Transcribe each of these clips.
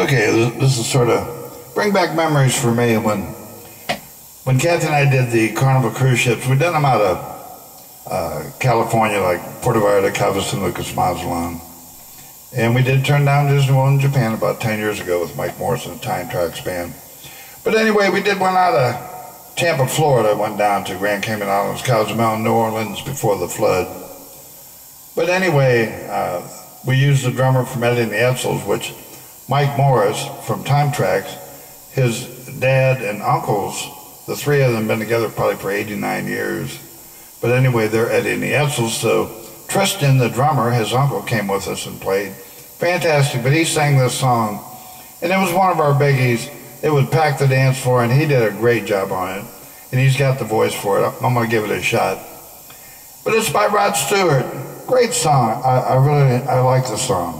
Okay, this, is sort of bring back memories for me when when Kathy and I did the Carnival cruise ships. We did them out of uh, California, like Puerto Vallarta, Cabo San Lucas, Mazatlan. And we did turn down Disney World in Japan about 10 years ago with Mike Morrison, Time Tracks Band. But anyway, we did one out of Tampa, Florida, went down to Grand Cayman Islands, Cozumel, New Orleans before the flood. But anyway, uh, we used the drummer from Eddie and the Edsels, which Mike Morris from Time Tracks, his dad and uncles, the three of them been together probably for 89 years. But anyway, they're Eddie and the Edsels, so Tristan, the drummer, his uncle, came with us and played. Fantastic, but he sang this song, and it was one of our biggies. It would pack the dance floor, and he did a great job on it. And he's got the voice for it. I'm going to give it a shot. But it's by Rod Stewart. Great song. I, I really I like the song.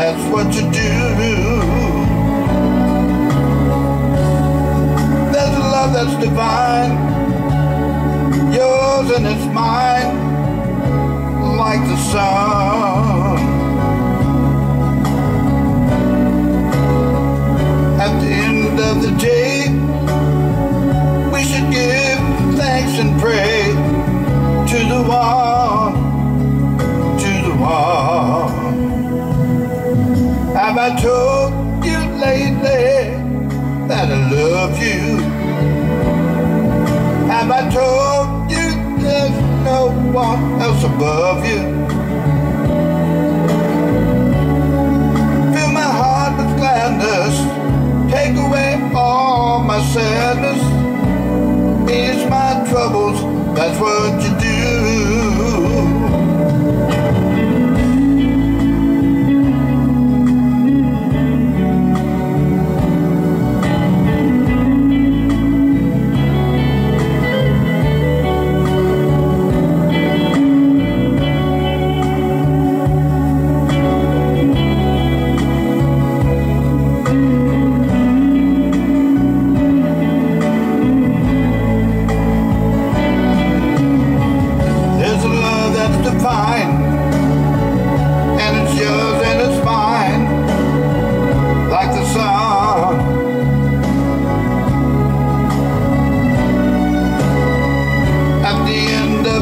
that's what you do. There's a love that's divine, yours and it's mine, like the sun. At the end of the day, we should give thanks and pray to the one. Have I told you lately that I love you? Have I told you there's no one else above you? Fill my heart with gladness, take away all my sadness, ease my troubles, that's what you do.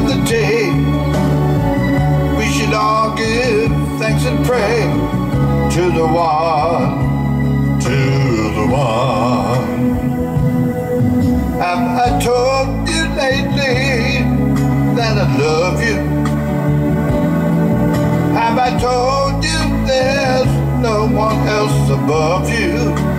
the day. We should all give thanks and pray to the one, to the one. Have I told you lately that I love you? Have I told you there's no one else above you?